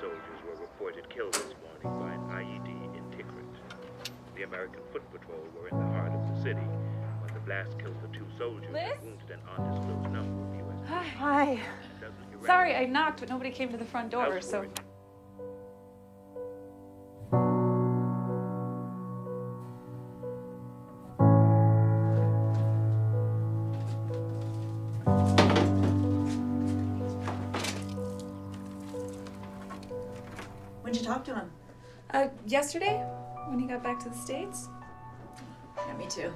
soldiers were reported killed this morning by an IED in Tikrit. The American Foot Patrol were in the heart of the city when the blast killed the two soldiers Liz? and wounded an undisclosed number of U.S. Hi. Hi. Sorry, I knocked, but nobody came to the front door, so. When'd you talk to him? Uh, yesterday, when he got back to the States? Yeah, me too.